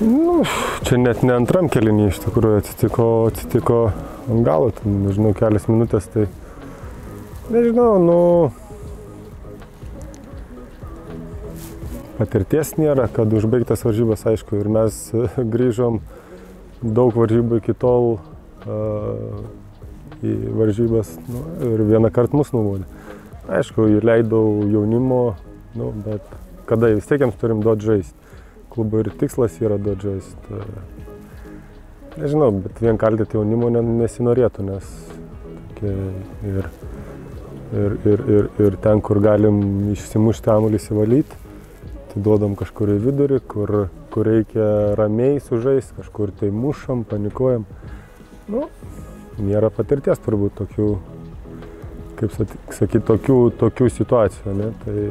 Nu, čia net ne antram kelinį iš tikrųjų atsitiko, atsitiko ant galo, ten, nežinau, kelias minutės, tai nežinau, nu, patirties nėra, kad užbaigtas varžybas, aišku, ir mes grįžom daug varžybų iki tol uh, į varžybas nu, ir vieną kartą mus nubaudė. Aišku, įleidau jaunimo, nu, bet kada vis tiek jiems turim duoti žaisti. Klubo ir tikslas yra duoti žaisti. Nežinau, bet vien kaltyti jaunimo nesinorėtų, nes tokie ir, ir, ir, ir, ir ten, kur galim išsimušti kamuolį įsivalyti, atiduodam kažkur į vidurį, kur, kur reikia ramiai sužaisti, kažkur tai mušam, panikuojam. Nu, nėra patirties turbūt tokių, kaip sakyti, tokių, tokių situacijų. Ne? Tai,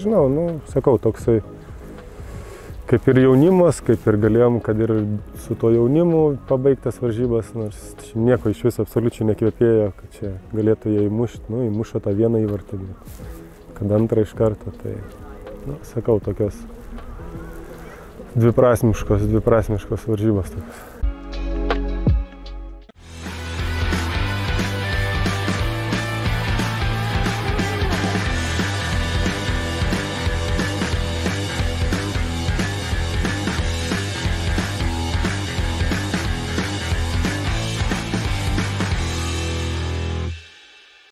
žinau, nu, sakau, toksai kaip ir jaunimas, kaip ir galėjom, kad ir su to jaunimu pabaigtas varžybas, nors nieko iš viso absoliučiai nekvėpėjo, kad čia galėtų jie įmušti, nu, įmušo tą vieną įvartį, kad antrą iš karto, tai nu, sakau, tokios dviprasmiškos, dviprasmiškos varžybos. Tokios.